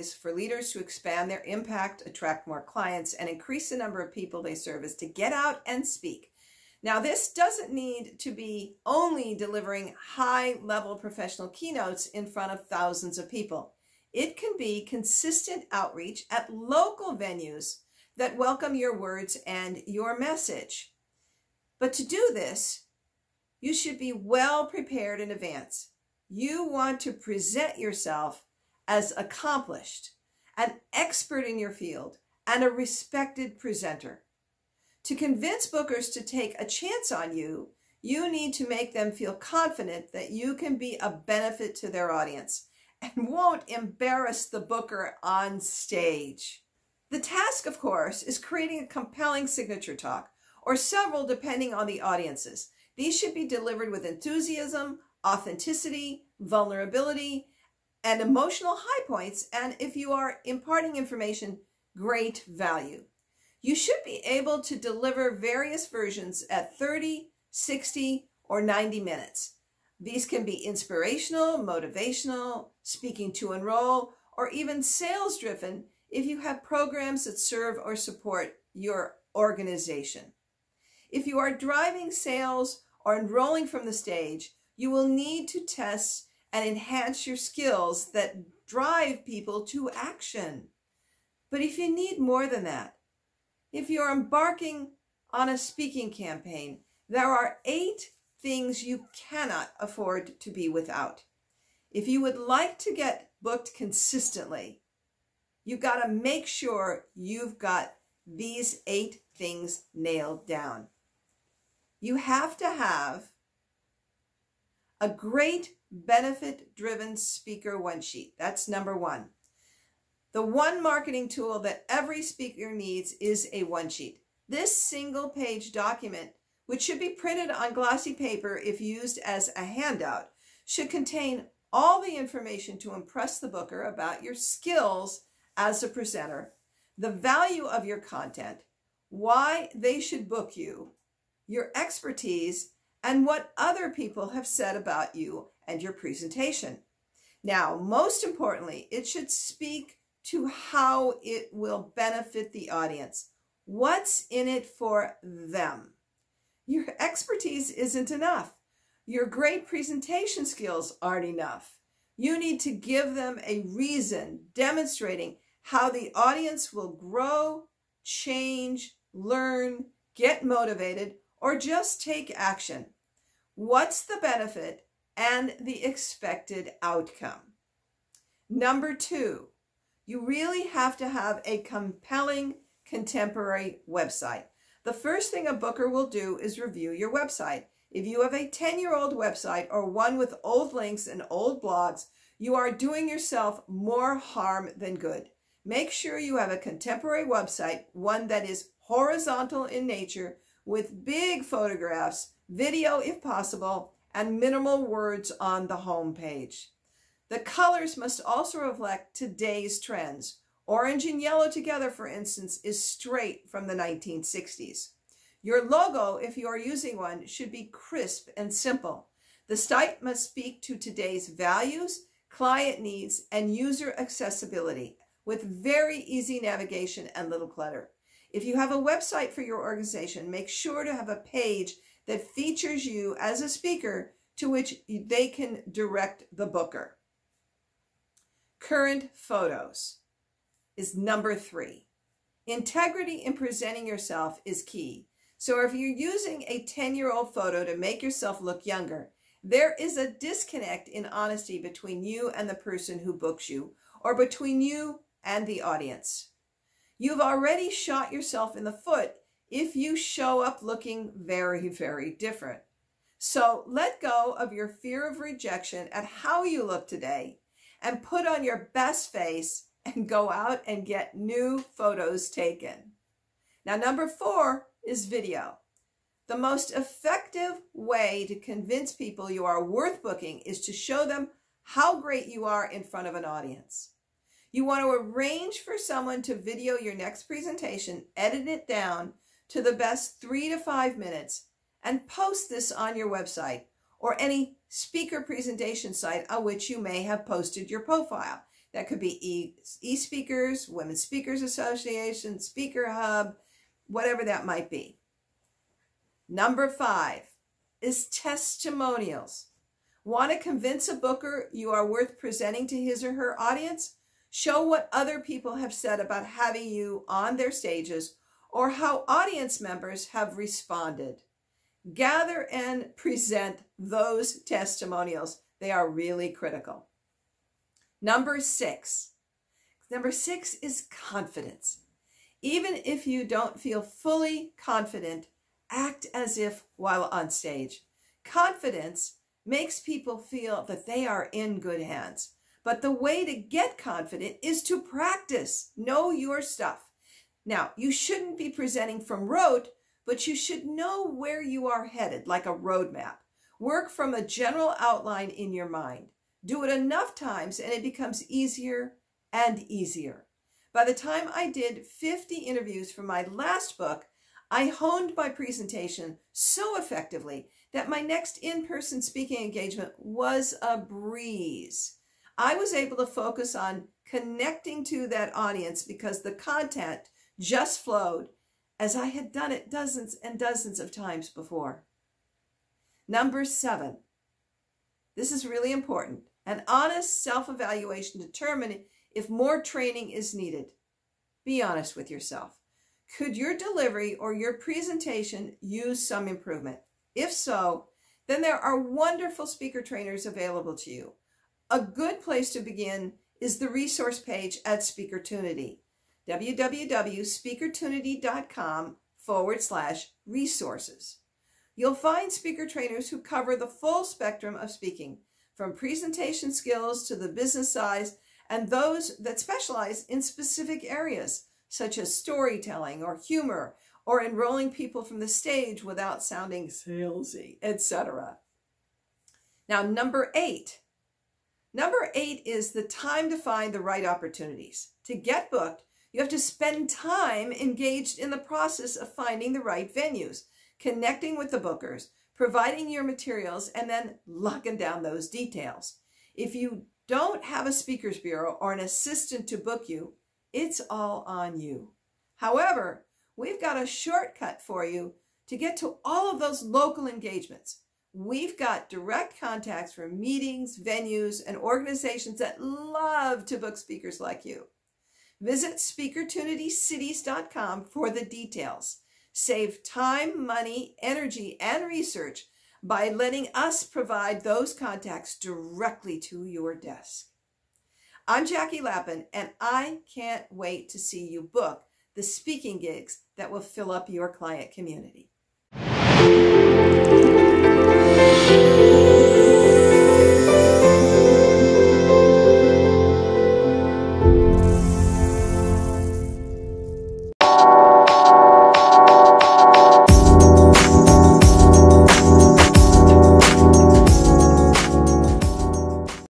for leaders to expand their impact, attract more clients, and increase the number of people they serve is to get out and speak. Now, this doesn't need to be only delivering high level professional keynotes in front of thousands of people. It can be consistent outreach at local venues that welcome your words and your message. But to do this, you should be well prepared in advance. You want to present yourself as accomplished, an expert in your field, and a respected presenter. To convince bookers to take a chance on you, you need to make them feel confident that you can be a benefit to their audience and won't embarrass the booker on stage. The task, of course, is creating a compelling signature talk, or several depending on the audiences. These should be delivered with enthusiasm, authenticity, vulnerability, and emotional high points, and if you are imparting information, great value. You should be able to deliver various versions at 30, 60, or 90 minutes. These can be inspirational, motivational, speaking to enroll, or even sales driven if you have programs that serve or support your organization. If you are driving sales or enrolling from the stage, you will need to test and enhance your skills that drive people to action. But if you need more than that, if you're embarking on a speaking campaign, there are eight things you cannot afford to be without. If you would like to get booked consistently, you've got to make sure you've got these eight things nailed down. You have to have a great benefit driven speaker one sheet. That's number one. The one marketing tool that every speaker needs is a one sheet. This single page document, which should be printed on glossy paper if used as a handout, should contain all the information to impress the booker about your skills as a presenter, the value of your content, why they should book you, your expertise, and what other people have said about you and your presentation. Now, most importantly, it should speak to how it will benefit the audience. What's in it for them? Your expertise isn't enough. Your great presentation skills aren't enough. You need to give them a reason demonstrating how the audience will grow, change, learn, get motivated, or just take action. What's the benefit and the expected outcome? Number two, you really have to have a compelling contemporary website. The first thing a booker will do is review your website. If you have a 10 year old website or one with old links and old blogs, you are doing yourself more harm than good. Make sure you have a contemporary website, one that is horizontal in nature with big photographs, video if possible, and minimal words on the home page. The colors must also reflect today's trends. Orange and yellow together, for instance, is straight from the 1960s. Your logo, if you are using one, should be crisp and simple. The site must speak to today's values, client needs, and user accessibility with very easy navigation and little clutter. If you have a website for your organization, make sure to have a page that features you as a speaker to which they can direct the booker. Current photos is number three. Integrity in presenting yourself is key. So if you're using a 10-year-old photo to make yourself look younger, there is a disconnect in honesty between you and the person who books you, or between you and the audience. You've already shot yourself in the foot if you show up looking very, very different. So let go of your fear of rejection at how you look today and put on your best face and go out and get new photos taken. Now, number four is video. The most effective way to convince people you are worth booking is to show them how great you are in front of an audience. You want to arrange for someone to video your next presentation, edit it down to the best three to five minutes, and post this on your website or any speaker presentation site on which you may have posted your profile. That could be e, e-speakers, Women Speakers Association, Speaker Hub, whatever that might be. Number five is testimonials. Want to convince a booker you are worth presenting to his or her audience? Show what other people have said about having you on their stages or how audience members have responded. Gather and present those testimonials. They are really critical. Number six. Number six is confidence. Even if you don't feel fully confident, act as if while on stage. Confidence makes people feel that they are in good hands. But the way to get confident is to practice. Know your stuff. Now, you shouldn't be presenting from rote, but you should know where you are headed, like a roadmap. Work from a general outline in your mind. Do it enough times and it becomes easier and easier. By the time I did 50 interviews for my last book, I honed my presentation so effectively that my next in-person speaking engagement was a breeze. I was able to focus on connecting to that audience because the content just flowed as I had done it dozens and dozens of times before. Number seven, this is really important. An honest self-evaluation determine if more training is needed. Be honest with yourself. Could your delivery or your presentation use some improvement? If so, then there are wonderful speaker trainers available to you. A good place to begin is the resource page at Speakertunity, www.speakertunity.com forward slash resources. You'll find speaker trainers who cover the full spectrum of speaking, from presentation skills to the business size, and those that specialize in specific areas, such as storytelling or humor or enrolling people from the stage without sounding salesy, etc. Now, number eight. Number eight is the time to find the right opportunities. To get booked, you have to spend time engaged in the process of finding the right venues, connecting with the bookers, providing your materials, and then locking down those details. If you don't have a speaker's bureau or an assistant to book you, it's all on you. However, we've got a shortcut for you to get to all of those local engagements. We've got direct contacts for meetings, venues, and organizations that love to book speakers like you. Visit SpeakertunityCities.com for the details. Save time, money, energy, and research by letting us provide those contacts directly to your desk. I'm Jackie Lapin, and I can't wait to see you book the speaking gigs that will fill up your client community.